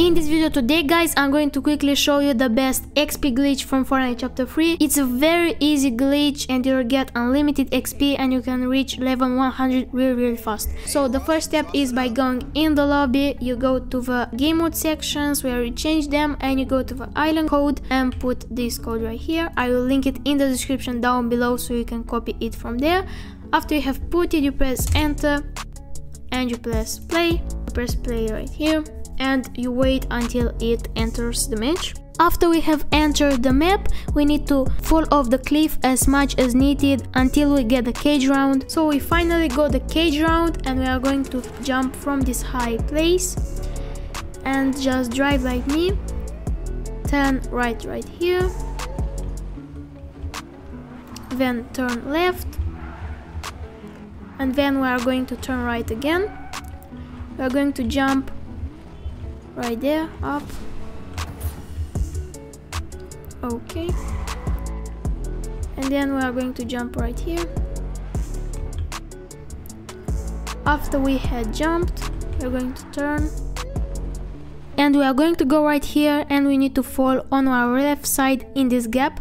In this video today guys I'm going to quickly show you the best XP glitch from Fortnite chapter 3. It's a very easy glitch and you'll get unlimited XP and you can reach level 100 really really fast. So the first step is by going in the lobby, you go to the game mode sections where you change them and you go to the island code and put this code right here. I will link it in the description down below so you can copy it from there. After you have put it you press enter and you press play press play right here and you wait until it enters the match. After we have entered the map we need to fall off the cliff as much as needed until we get the cage round. So we finally got the cage round and we are going to jump from this high place and just drive like me. Turn right right here. Then turn left. And then we are going to turn right again. We are going to jump right there up. Okay. And then we are going to jump right here. After we had jumped we're going to turn. And we are going to go right here and we need to fall on our left side in this gap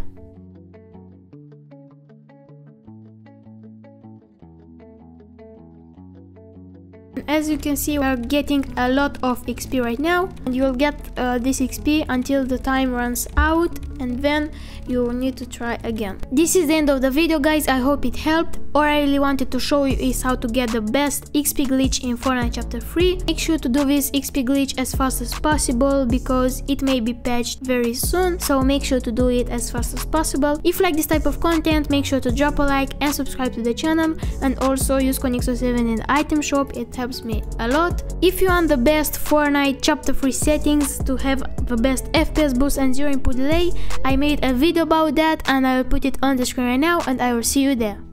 As you can see we are getting a lot of XP right now and you will get uh, this XP until the time runs out and then you will need to try again. This is the end of the video guys, I hope it helped. All I really wanted to show you is how to get the best XP glitch in Fortnite chapter 3. Make sure to do this XP glitch as fast as possible because it may be patched very soon, so make sure to do it as fast as possible. If you like this type of content, make sure to drop a like and subscribe to the channel and also use code nyxxo7 in the item shop, it helps me a lot. If you want the best Fortnite chapter 3 settings to have the best FPS boost and zero input delay, I made a video about that and I will put it on the screen right now and I will see you there.